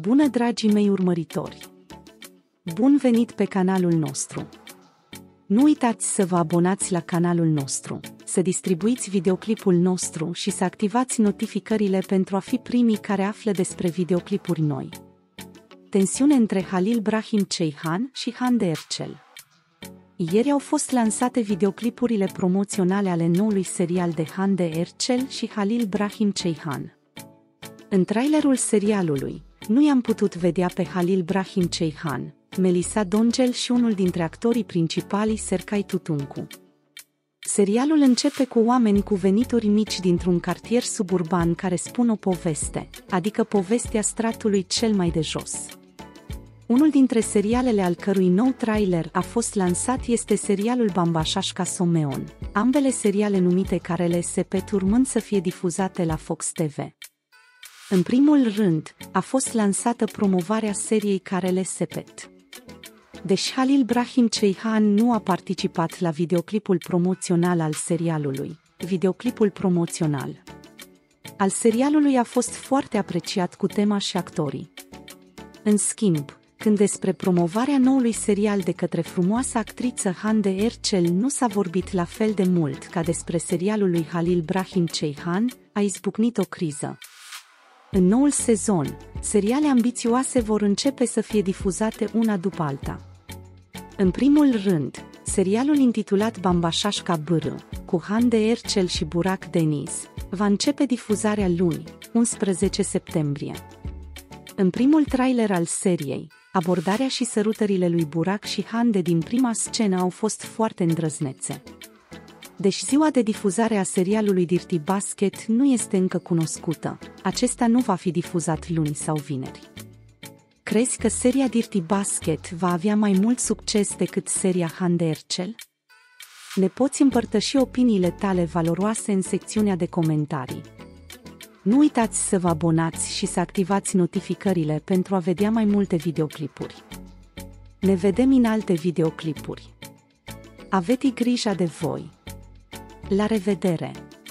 Bună dragii mei urmăritori! Bun venit pe canalul nostru! Nu uitați să vă abonați la canalul nostru, să distribuiți videoclipul nostru și să activați notificările pentru a fi primii care află despre videoclipuri noi. Tensiune între Halil Brahim Ceyhan și Hande Ercel ieri au fost lansate videoclipurile promoționale ale noului serial de Hande Ercel și Halil Brahim Ceyhan. În trailerul serialului, nu i-am putut vedea pe Halil Brahim Ceyhan, Melissa Dongel și unul dintre actorii principali Sercai Tutuncu. Serialul începe cu oameni cu venituri mici dintr-un cartier suburban care spun o poveste, adică povestea stratului cel mai de jos. Unul dintre serialele al cărui nou trailer a fost lansat este serialul Bambașașca Someon, ambele seriale numite Carele Sepet urmând să fie difuzate la Fox TV. În primul rând, a fost lansată promovarea seriei Carele Sepet. Deși Halil Brahim Ceyhan nu a participat la videoclipul promoțional al serialului, videoclipul promoțional al serialului a fost foarte apreciat cu tema și actorii. În schimb, când despre promovarea noului serial de către frumoasa actriță Hande Ercel nu s-a vorbit la fel de mult ca despre serialul lui Halil Brahim Ceyhan, a izbucnit o criză. În noul sezon, seriale ambițioase vor începe să fie difuzate una după alta. În primul rând, serialul intitulat Bambașașca Bârâ, cu Hande Ercel și Burak Deniz, va începe difuzarea luni, 11 septembrie. În primul trailer al seriei, abordarea și sărutările lui Burak și Hande din prima scenă au fost foarte îndrăznețe. Deși ziua de difuzare a serialului Dirty Basket nu este încă cunoscută, acesta nu va fi difuzat luni sau vineri. Crezi că seria Dirty Basket va avea mai mult succes decât seria Hande Ercel? Ne poți împărtăși opiniile tale valoroase în secțiunea de comentarii. Nu uitați să vă abonați și să activați notificările pentru a vedea mai multe videoclipuri. Ne vedem în alte videoclipuri. Aveți grijă de voi! La revedere!